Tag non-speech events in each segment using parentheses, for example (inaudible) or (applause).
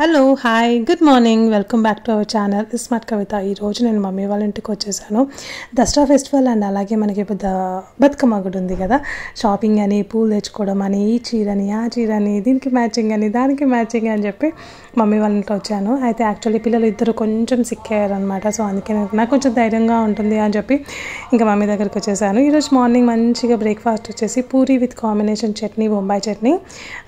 Hello hi good morning welcome back to our channel smart Kavitha ఈరోజు నేను mummy వాళ్ళ ఇంటికి వచ్చేసాను. దసరా ఫెస్టివల్ అండ్ అలాగే మనకి పెద్ద బతుకమ్మ కూడా ఉంది కదా. షాపింగ్ అని పూలు తెచ్చుకోవడం అని ఈ చీరని ఆ చీరని దీనికి మ్యాచింగ్ అని దానికి మ్యాచింగ్ అని చెప్పి మమ్మీ వాళ్ళ ఇంట్లో వచ్చాను. అయితే యాక్చువల్లీ పిల్లలు ఇద్దరు కొంచెం సిక్ అయ్యారనమాట సో అందుకే నాకు కొంచెం ధైర్యంగా ఉంటుంది అని చెప్పి ఇంకా మమ్మీ దగ్గరికి వచ్చేసాను. ఈరోజు మార్నింగ్ మంచిగా బ్రేక్ఫాస్ట్ వచ్చేసి పూరి విత్ కాంబినేషన్ చట్నీ బొంబాయి చట్నీ.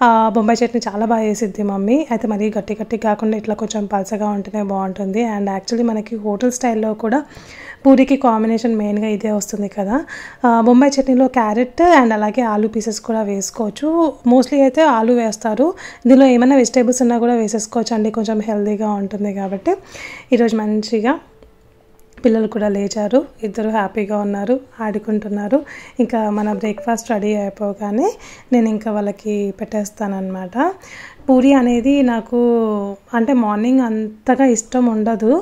ఆ, బొంబాయి చట్నీ చాలా బాగా వేసిద్ది మమ్మీ. అయితే మరీ గట్టిగా గట్టి కాకుండా ఇట్లా కొంచెం పలసగా ఉంటేనే బాగుంటుంది. అండ్ యాక్చువల్లీ మనకి హోటల్ స్టైల్లో కూడా పూరికి కాంబినేషన్ మెయిన్గా ఇదే వస్తుంది కదా. బొంబాయి చట్నీలో క్యారెట్ అండ్ అలాగే ఆలు పీసెస్ కూడా వేసుకోవచ్చు. మోస్ట్లీ అయితే ఆలు వేస్తారు. దీనిలో ఏమైనా వెజిటేబుల్స్ ఉన్నా కూడా వేసేసుకోవచ్చు అండి కొంచెం హెల్తీగా ఉంటుంది కాబట్టి ఈరోజు మంచిగా పిల్లలు కూడా లేచారు. ఇద్దరు హ్యాపీగా ఉన్నారు ఆడుకుంటున్నారు. ఇంకా మన బ్రేక్ఫాస్ట్ రెడీ అయిపోగానే నేను ఇంకా వాళ్ళకి పెట్టేస్తానమాట పూరి అనేది నాకు అంటే మార్నింగ్ అంతగా ఇష్టం ఉండదు.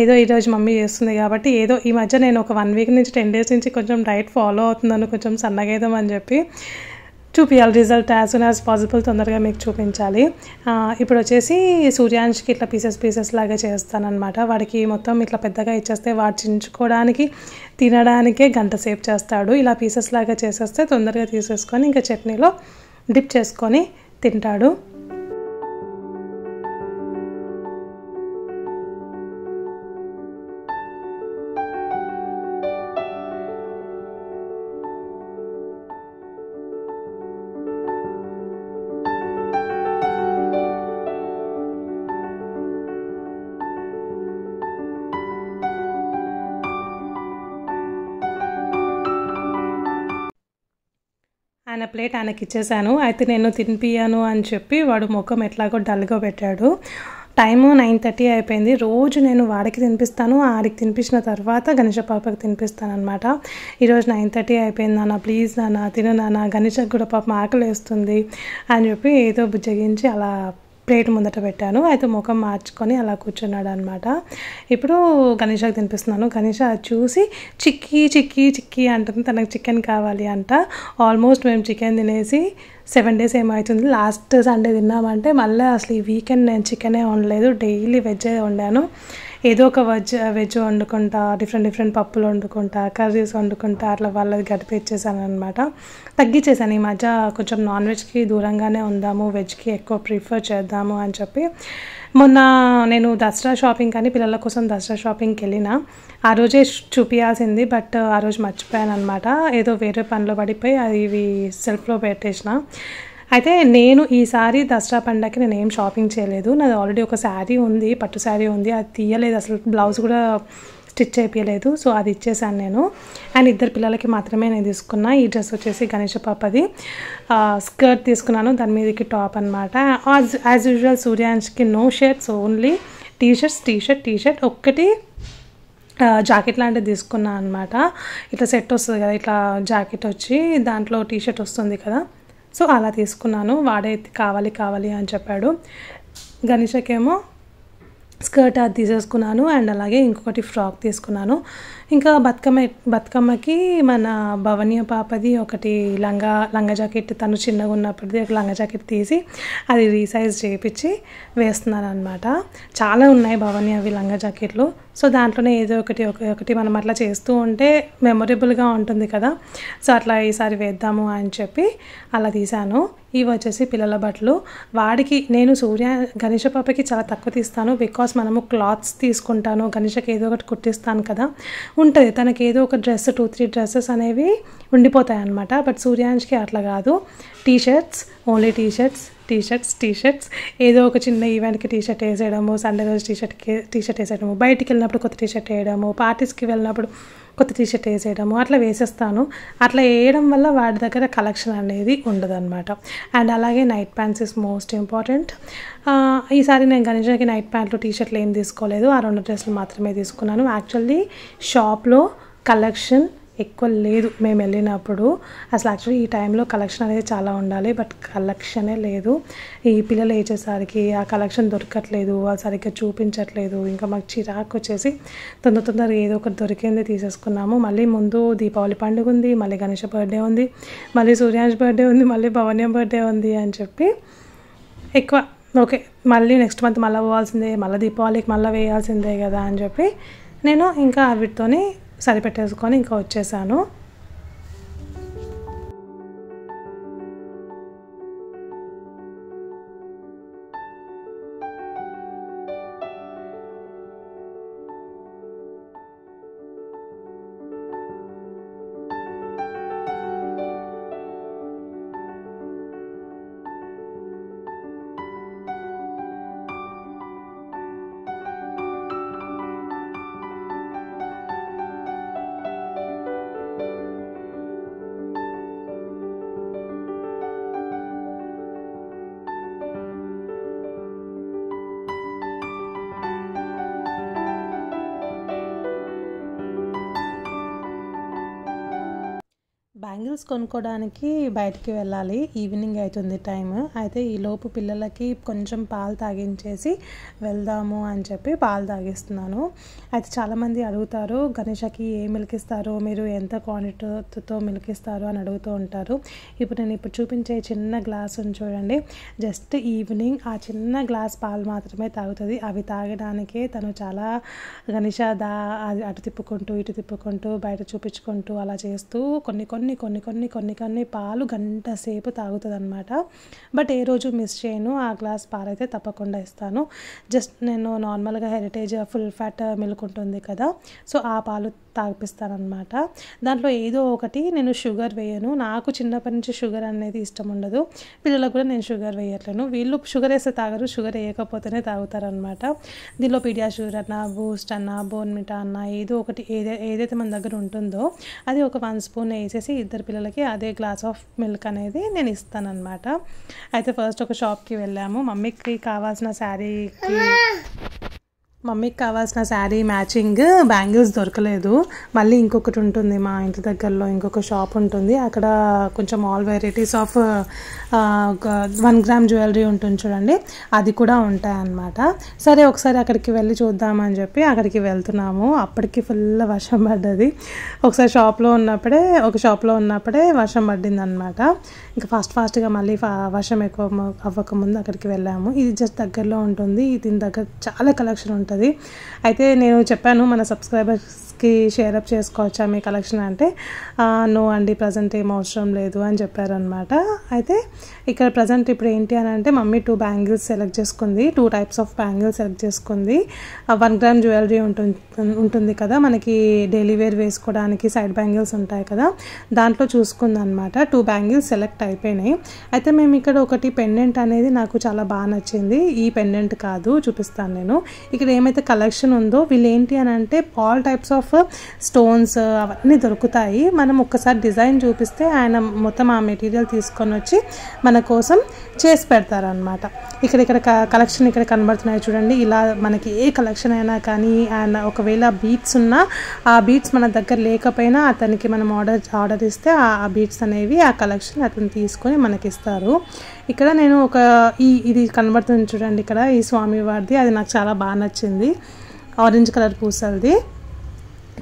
ఏదో ఈరోజు మమ్మీ చేస్తుంది కాబట్టి ఏదో ఈ మధ్య నేను ఒక వన్ వీక్ నుంచి టెన్ డేస్ నుంచి కొంచెం డైట్ ఫాలో అవుతున్నాను కొంచెం సన్నగేదామని చెప్పి. చూపించాలి result as soon as possible తొందరగా మీకు చూపించాలి. ఇప్పుడు వచ్చేసి సూర్యాంష్కి ఇట్లా పీసెస్ పీసెస్ లాగా చేస్తానన్నమాట. వాడికి మొత్తం ఇట్లా పెద్దగా ఇచ్చేస్తే వాడు చించుకోవడానికి తినడానికే గంట సేపు చేస్తాడు. ఇలా పీసెస్ లాగా చేసేస్తే తొందరగా తీసేసుకొని ఇంకా చట్నీలో డిప్ చేసుకొని తింటాడు. ఆయన ప్లేట్ ఆయనకి ఇచ్చేసాను అయితే నేను తినిపియాను అని చెప్పి వాడు ముఖం ఎట్లాగో డల్గా పెట్టాడు. టైము నైన్ థర్టీ అయిపోయింది. రోజు నేను వాడికి తినిపిస్తాను ఆడికి తినిపించిన తర్వాత గణేష పాపకి తినిపిస్తాను అనమాట ఈరోజు నైన్ థర్టీ అయిపోయింది నాన్న ప్లీజ్ నాన్న తిను నాన్న గణేషకు కూడా పాప ఆకలి వేస్తుంది అని చెప్పి ఏదో బుజ్జగించి అలా ప్లేట్ ముందట పెట్టాను. అయితే ముఖం మార్చుకొని అలా కూర్చున్నాడు అనమాట ఇప్పుడు గణేషకి తినిపిస్తున్నాను. గణేష అది చూసి చిక్కీ చిక్కీ చిక్కీ అంటుంది. తనకు చికెన్ కావాలి అంట. ఆల్మోస్ట్ మేము చికెన్ తినేసి సెవెన్ డేస్ ఏమవుతుంది లాస్ట్ సండే తిన్నామంటే మళ్ళీ అసలు ఈ వీకెండ్ నేను చికెనే వండలేదు. డైలీ వెజ్ వండాను. ఏదో ఒక వెజ్ వెజ్ వండుకుంటా డిఫరెంట్ డిఫరెంట్ పప్పులు వండుకుంటా కర్రీస్ వండుకుంటా అట్లా వాళ్ళది గడిపిచ్చేసాను అనమాట తగ్గించేసాను ఈ మధ్య కొంచెం నాన్ వెజ్కి దూరంగానే ఉందాము వెజ్కి ఎక్కువ ప్రిఫర్ చేద్దాము అని చెప్పి. మొన్న నేను దసరా షాపింగ్ కానీ పిల్లల కోసం దసరా షాపింగ్కి వెళ్ళిన. ఆ రోజే చూపించాల్సింది బట్ ఆ రోజు మర్చిపోయాను అనమాట ఏదో వేరే పనిలో పడిపోయి అది ఇవి సెల్ఫ్లో పెట్టేసిన. అయితే నేను ఈసారి దసరా పండగకి నేను ఏం షాపింగ్ చేయలేదు. నాది ఆల్రెడీ ఒక శారీ ఉంది పట్టు శారీ ఉంది. అది తీయలేదు అసలు బ్లౌజ్ కూడా స్టిచ్ చేయలేదు సో అది ఇచ్చేసాను నేను. అండ్ ఇద్దరు పిల్లలకి మాత్రమే నేను తీసుకున్నా. ఈ డ్రెస్ వచ్చేసి గణేష పాపది. స్కర్ట్ తీసుకున్నాను. దాని మీదకి టాప్ అనమాట as usual సూర్యాంష్కి no shirts only T shirts T shirt T shirt ఒక్కటి జాకెట్ లాంటిది తీసుకున్నాను అనమాట ఇట్లా సెట్ వస్తుంది కదా ఇట్లా జాకెట్ వచ్చి దాంట్లో టీ షర్ట్ వస్తుంది కదా. సో అలా తీసుకున్నాను. వాడే కావాలి కావాలి అని చెప్పాడు. గణేషకేమో స్కర్ట్ అది తీసేసుకున్నాను అండ్ అలాగే ఇంకొకటి ఫ్రాక్ తీసుకున్నాను. ఇంకా బతుకమ్మ బతుకమ్మకి మన భవనీయ పాపది ఒకటి లంగా లంగా జాకెట్ తను చిన్నగా ఉన్నప్పటిది ఒక లంగా జాకెట్ తీసి అది రీసైజ్ చేయించి వేస్తున్నాను అనమాట చాలా ఉన్నాయి భవని అవి లంగా జాకెట్లు. సో దాంట్లోనే ఏదో ఒకటి ఒకటి మనం అట్లా చేస్తూ ఉంటే మెమొరబుల్గా ఉంటుంది కదా. సో అట్లా ఈసారి వేద్దాము అని చెప్పి అలా తీశాను. ఇవి వచ్చేసి పిల్లల బట్టలు. వాడికి నేను సూర్య గణేష పాపకి చాలా తక్కువ తీస్తాను. బికాస్ మనము క్లాత్స్ తీసుకుంటాను. గణేషకి ఏదో ఒకటి కుట్టిస్తాను కదా. ఉంటుంది. తనకి ఏదో ఒక డ్రెస్ టూ త్రీ డ్రెస్సెస్ అనేవి ఉండిపోతాయి అనమాట బట్ సూర్యాంష్కి అట్లా కాదు. T shirts only T shirts T shirts T shirts ఏదో ఒక చిన్న ఈవెంట్కి టీ షర్ట్ వేసేయడము సండే రోజు టీ షర్ట్కి టీ షర్ట్ వేసేయడము బయటికి వెళ్ళినప్పుడు కొత్త టీ షర్ట్ వేయడము పార్టీస్కి వెళ్ళినప్పుడు కొత్త టీ షర్ట్ వేసేయడము అట్లా వేసేస్తాను. అట్లా వేయడం వల్ల వాటి దగ్గర కలెక్షన్ అనేది ఉండదన్నమాట. అండ్ అలాగే night pants is most important ఈసారి నేను గణేషకి నైట్ ప్యాంట్లు టీ షర్ట్లు ఏం తీసుకోలేదు. ఆ రెండు డ్రెస్సులు మాత్రమే తీసుకున్నాను. యాక్చువల్లీ షాప్లో కలెక్షన్ ఎక్కువ లేదు మేము వెళ్ళినప్పుడు. అసలు యాక్చువల్లీ ఈ టైంలో కలెక్షన్ అనేది చాలా ఉండాలి బట్ కలెక్షనే లేదు. ఈ పిల్లలు వేసేసరికి ఆ కలెక్షన్ దొరకట్లేదు వాళ్ళు సరిగ్గా చూపించట్లేదు. ఇంకా మాకు చిరాకు వచ్చేసి తొందర తొందరగా ఏదో ఒకటి దొరికింది తీసేసుకున్నాము. మళ్ళీ ముందు దీపావళి పండుగ ఉంది మళ్ళీ గణేష బర్త్డే ఉంది మళ్ళీ సూర్యాంష్ బర్త్డే ఉంది మళ్ళీ భవన్యం బర్త్డే ఉంది అని చెప్పి ఎక్కువ ఓకే మళ్ళీ నెక్స్ట్ మంత్ మళ్ళీ పోవాల్సిందే మళ్ళీ దీపావళికి మళ్ళీ వేయాల్సిందే కదా అని చెప్పి నేను ఇంకా వీటితోని సరిపెట్టేసుకొని ఇంకా వచ్చేసాను. బ్యాంగిల్స్ కొనుక్కోవడానికి బయటికి వెళ్ళాలి. ఈవినింగ్ అవుతుంది టైం అయితే ఈ లోపు పిల్లలకి కొంచెం పాలు తాగించేసి వెళ్దాము అని చెప్పి పాలు తాగిస్తున్నాను. అయితే చాలామంది అడుగుతారు గణేషకి ఏ మిల్క్ ఇస్తారు మీరు ఎంత క్వాంటిటీతో మిల్క్ ఇస్తారు అని అడుగుతూ ఉంటారు. ఇప్పుడు నేను ఇప్పుడు చూపించే చిన్న గ్లాస్ ఉంది చూడండి. జస్ట్ ఈవినింగ్ ఆ చిన్న గ్లాస్ పాలు మాత్రమే తాగుతుంది. అవి తాగడానికే తను చాలా గణేష దా అటు తిప్పుకుంటూ ఇటు తిప్పుకుంటూ బయట చూపించుకుంటూ అలా చేస్తూ కొన్ని కొన్ని కొన్ని కొన్ని కొన్ని కొన్ని పాలు గంట సేపు తాగుతుంది అనమాట బట్ ఏ రోజు మిస్ చేయను. ఆ గ్లాస్ పాలైతే తప్పకుండా ఇస్తాను. జస్ట్ నేను నార్మల్గా హెరిటేజ్ ఫుల్ ఫ్యాట్ మిల్క్ ఉంటుంది కదా సో ఆ పాలు తాగిపిస్తానమాట దాంట్లో ఏదో ఒకటి నేను షుగర్ వేయను. నాకు చిన్నప్పటి నుంచి షుగర్ అనేది ఇష్టం ఉండదు. పిల్లలకు కూడా నేను షుగర్ వేయట్లేను. వీళ్ళు షుగర్ వేస్తే తాగరు షుగర్ వేయకపోతేనే తాగుతారనమాట దీనిలో పీడియా షుగర్ అన్న బూస్ట్ అన్న బోన్మిటా అన్న ఏదో ఒకటి ఏదైతే మన దగ్గర ఉంటుందో అది ఒక వన్ స్పూన్ వేసేసి ఇద్దరు ఇద్దరు పిల్లలకి అదే గ్లాస్ ఆఫ్ మిల్క్ అనేది నేను ఇస్తానన్నమాట. అయితే ఫస్ట్ ఒక షాప్కి వెళ్ళాము. మమ్మీకి కావాల్సిన శారీకి మమ్మీకి కావాల్సిన శారీ మ్యాచింగ్ బ్యాంగిల్స్ దొరకలేదు. మళ్ళీ ఇంకొకటి ఉంటుంది మా ఇంటి దగ్గరలో ఇంకొక షాప్ ఉంటుంది. అక్కడ కొంచెం all varieties of one gram jewellery ఉంటుంది చూడండి. అది కూడా ఉంటాయన్నమాట. సరే ఒకసారి అక్కడికి వెళ్ళి చూద్దామని చెప్పి అక్కడికి వెళ్తున్నాము. అప్పటికి ఫుల్ వర్షం పడ్డది. ఒకసారి షాప్లో ఉన్నప్పుడే ఒక షాప్లో ఉన్నప్పుడే వర్షం పడింది అనమాట ఇంకా ఫాస్ట్ ఫాస్ట్గా మళ్ళీ వర్షం ఎక్కువ అవ్వకముందు అక్కడికి వెళ్ళాము. ఇది జస్ట్ దగ్గరలో ఉంటుంది. దీని దగ్గర చాలా కలెక్షన్ ఉంటుంది. అయితే నేను చెప్పాను మన సబ్స్క్రైబర్స్కి షేర్ అప్ చేసుకోవచ్చా మీ కలెక్షన్ అంటే? నో అండి ప్రజెంట్ ఏం అవసరం లేదు అని చెప్పారనమాట అయితే ఇక్కడ ప్రజెంట్ ఇప్పుడు ఏంటి అని అంటే మమ్మీ టూ బ్యాంగిల్స్ సెలెక్ట్ చేసుకుంది. Two types of bangles select చేసుకుంది. వన్ గ్రామ్ జ్యువెలరీ ఉంటుంది ఉంటుంది కదా మనకి డైలీ వేర్ వేసుకోవడానికి సైడ్ బ్యాంగిల్స్ ఉంటాయి కదా దాంట్లో చూసుకుందనమాట టూ బ్యాంగిల్స్ సెలెక్ట్ అయిపోయినాయి. అయితే మేము ఇక్కడ ఒకటి పెండెంట్ అనేది నాకు చాలా బాగా నచ్చింది. ఈ పెండెంట్ కాదు చూపిస్తాను నేను. ఇక్కడ ఏమైతే కలెక్షన్ ఉందో వీళ్ళు ఏంటి అని అంటే ఆల్ టైప్స్ ఆఫ్ స్టోన్స్ అవన్నీ దొరుకుతాయి. మనం ఒక్కసారి డిజైన్ చూపిస్తే ఆయన మొత్తం ఆ మెటీరియల్ తీసుకొని వచ్చి మన కోసం చేసి పెడతారనమాట ఇక్కడ ఇక్కడ కలెక్షన్ ఇక్కడ కనబడుతున్నాయి చూడండి. ఇలా మనకి ఏ కలెక్షన్ అయినా కానీ ఆయన ఒకవేళ బీట్స్ ఉన్నా ఆ బీట్స్ మన దగ్గర లేకపోయినా అతనికి మనం ఆర్డర్ ఆర్డర్ ఇస్తే ఆ బీట్స్ అనేవి ఆ కలెక్షన్ అతను తీసుకొని మనకి ఇస్తారు. ఇక్కడ నేను ఒక ఈ ఇది కనబడుతుంది చూడండి ఇక్కడ ఈ స్వామి వారిది అది నాకు చాలా బాగా నచ్చింది. ఆరెంజ్ కలర్ పూసలది.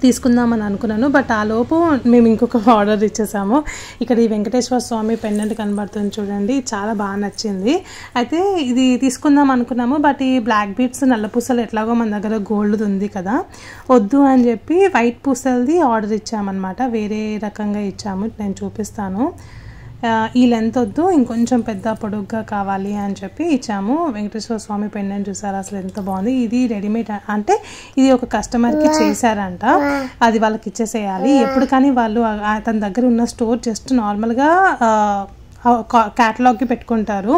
తీసుకుందామని అనుకున్నాను బట్ ఆ లోపు మేము ఇంకొక (laughs) ఆర్డర్ ఇచ్చేసాము. ఇక్కడ ఈ వెంకటేశ్వర స్వామి పెండెంట్ కనబడుతుంది చూడండి చాలా బాగా నచ్చింది. అయితే ఇది తీసుకుందాం అనుకున్నాము బట్ ఈ బ్లాక్ బీట్స్ నల్ల పూసలు ఎట్లాగో మన దగ్గర గోల్డ్ ఉంది కదా. వద్దు అని చెప్పి వైట్ పూసలది ఆర్డర్ ఇచ్చామన్నమాట. వేరే రకంగా ఇచ్చాము నేను చూపిస్తాను. ఈ లెంత్ వద్దు ఇంకొంచెం పెద్ద పొడుగ్గా కావాలి అని చెప్పి ఇచ్చాము. వెంకటేశ్వర స్వామి పెండెంట్ చూసారు అసలు ఎంత బాగుంది. ఇది రెడీమేడ్ అంటే ఇది ఒక కస్టమర్కి చేశారంట. అది వాళ్ళకి ఇచ్చేసేయాలి. ఎప్పుడు కానీ వాళ్ళు తన దగ్గర ఉన్న స్టోర్ జస్ట్ నార్మల్గా క్యాటలాగ్కి పెట్టుకుంటారు.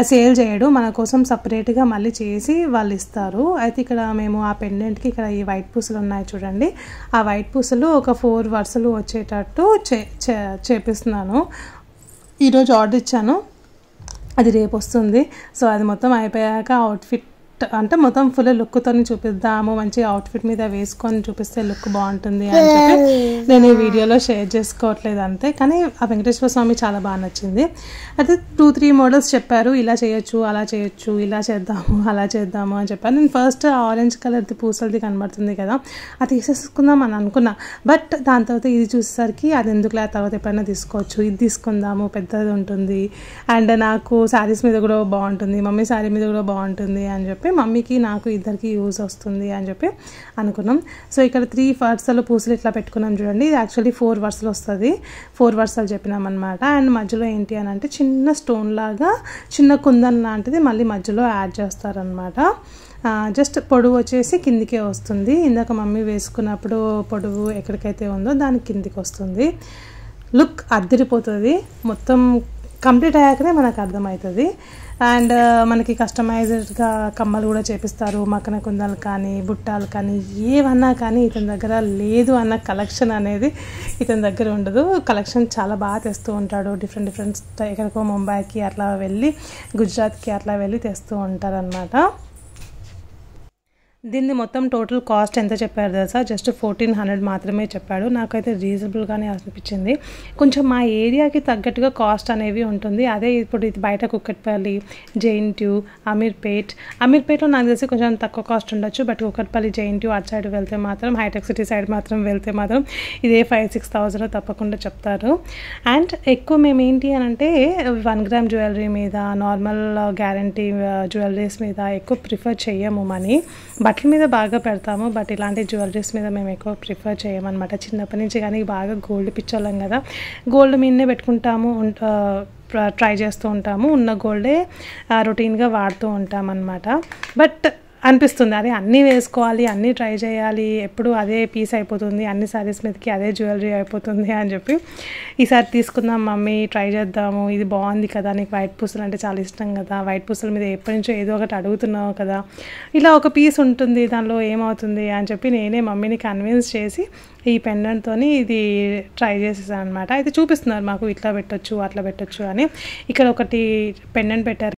సేల్ చేయడు. మన కోసం సపరేట్గా మళ్ళీ చేసి వాళ్ళు ఇస్తారు. అయితే ఇక్కడ మేము ఆ పెండెంట్కి ఇక్కడ ఈ వైట్ పూసలు ఉన్నాయి చూడండి. ఆ వైట్ పూసలు ఒక ఫోర్ వరుసలు వచ్చేటట్టు చే చేపిస్తున్నాను. ఈరోజు ఆర్డర్ ఇచ్చాను. అది రేపు వస్తుంది. సో అది మొత్తం అయిపోయాక అవుట్ఫిట్ అంటే మొత్తం ఫుల్ లుక్తో చూపిద్దాము మంచి అవుట్ఫిట్ మీద వేసుకొని చూపిస్తే లుక్ బాగుంటుంది అని చెప్పి నేను ఈ వీడియోలో షేర్ చేసుకోవట్లేదు అంతే. కానీ ఆ వెంకటేశ్వర స్వామి చాలా బాగా నచ్చింది. అయితే టూ త్రీ మోడల్స్ చెప్పారు ఇలా చేయొచ్చు అలా చేయొచ్చు ఇలా చేద్దాము అలా చేద్దాము అని చెప్పారు. నేను ఫస్ట్ ఆరెంజ్ కలర్ది పూసలది కనబడుతుంది కదా అది తీసేసుకుందాం అని అనుకున్నా. బట్ దాని తర్వాత ఇది చూసేసరికి అది ఎందుకులే ఆ తర్వాత ఎప్పుడైనా తీసుకోవచ్చు ఇది తీసుకుందాము పెద్దది ఉంటుంది. అండ్ నాకు శారీస్ మీద కూడా బాగుంటుంది మమ్మీ శారీ మీద కూడా బాగుంటుంది అని చెప్పి చెప్పి మమ్మీకి నాకు ఇద్దరికి యూజ్ వస్తుంది అని చెప్పి అనుకున్నాం. సో ఇక్కడ త్రీ వరుసలు పూసలు ఇట్లా పెట్టుకున్నాం చూడండి. ఇది యాక్చువల్లీ ఫోర్ వరుసలు వస్తుంది. ఫోర్ వరుసలు చెప్పినాం అనమాట అండ్ మధ్యలో ఏంటి అని అంటే చిన్న స్టోన్ లాగా చిన్న కుందన్ లాంటిది మళ్ళీ మధ్యలో యాడ్ చేస్తారనమాట జస్ట్ పొడవు వచ్చేసి కిందికే వస్తుంది. ఇందాక మమ్మీ వేసుకున్నప్పుడు పొడవు ఎక్కడికైతే ఉందో దాని కిందికి వస్తుంది. లుక్ అద్దరిపోతుంది. మొత్తం కంప్లీట్ అయ్యాకనే మనకు అర్థమవుతుంది. అండ్ మనకి కస్టమైజ్డ్గా కమ్మలు కూడా చేపిస్తారు మకన కుందాలు కానీ బుట్టాలు కానీ ఏమన్నా కానీ ఇతని దగ్గర లేదు అన్న కలెక్షన్ అనేది ఇతని దగ్గర ఉండదు. కలెక్షన్ చాలా బాగా తెస్తూ ఉంటాడు. డిఫరెంట్ డిఫరెంట్ ఎక్కడికో ముంబైకి అట్లా వెళ్ళి గుజరాత్కి అట్లా వెళ్ళి తెస్తూ ఉంటారనమాట దీన్ని మొత్తం టోటల్ కాస్ట్ ఎంత చెప్పారు తెలుసా? జస్ట్ ఫోర్టీన్ హండ్రెడ్ మాత్రమే చెప్పాడు. నాకైతే రీజనబుల్గానే అనిపించింది. కొంచెం మా ఏరియాకి తగ్గట్టుగా కాస్ట్ అనేవి ఉంటుంది. అదే ఇప్పుడు ఇది బయట కుక్కట్పల్లి జైంట్యూ అమీర్పేట్. అమీర్పేట్లో నాకు తెలిసి కొంచెం తక్కువ కాస్ట్ ఉండొచ్చు. బట్ కుక్కట్పల్లి ట్యూ అటు సైడ్ వెళ్తే మాత్రం హైటెక్ సిటీ సైడ్ మాత్రం వెళ్తే మాత్రం ఇదే ఫైవ్ సిక్స్ థౌజండ్ తప్పకుండా చెప్తారు. అండ్ ఎక్కువ మేము ఏంటి అని అంటే వన్ గ్రామ్ జ్యువెలరీ మీద నార్మల్ గ్యారంటీ జ్యువెలరీస్ మీద ఎక్కువ ప్రిఫర్ చేయము మనీ. బట్ వాటి మీద బాగా పెడతాము బట్ ఇలాంటి జ్యువెలరీస్ మీద మేము ఎక్కువ ప్రిఫర్ చేయమన్నమాట. చిన్నప్పటి నుంచి కానీ బాగా గోల్డ్ పిచ్చోళ్ళం కదా. గోల్డ్ మీదనే పెట్టుకుంటాము ట్రై చేస్తూ ఉంటాము. ఉన్న గోల్డే రొటీన్గా వాడుతూ ఉంటాం అనమాట బట్ అనిపిస్తుంది. అదే అన్నీ వేసుకోవాలి అన్నీ ట్రై చేయాలి ఎప్పుడు అదే పీస్ అయిపోతుంది అన్ని సారీస్ మీదకి అదే జ్యువెలరీ అయిపోతుంది అని చెప్పి ఈసారి తీసుకుందాం మమ్మీ ట్రై చేద్దాము ఇది బాగుంది కదా నీకు వైట్ పూసలు అంటే చాలా ఇష్టం కదా వైట్ పూసల మీద ఎప్పటి నుంచో ఏదో ఒకటి అడుగుతున్నావు కదా ఇలా ఒక పీస్ ఉంటుంది దానిలో ఏమవుతుంది అని చెప్పి నేనే మమ్మీని కన్విన్స్ చేసి ఈ పెండెంట్తో ఇది ట్రై చేసేసాను అనమాట అయితే చూపిస్తున్నారు మాకు ఇట్లా పెట్టొచ్చు అట్లా పెట్టొచ్చు అని. ఇక్కడ ఒకటి పెండెంట్ పెట్టారు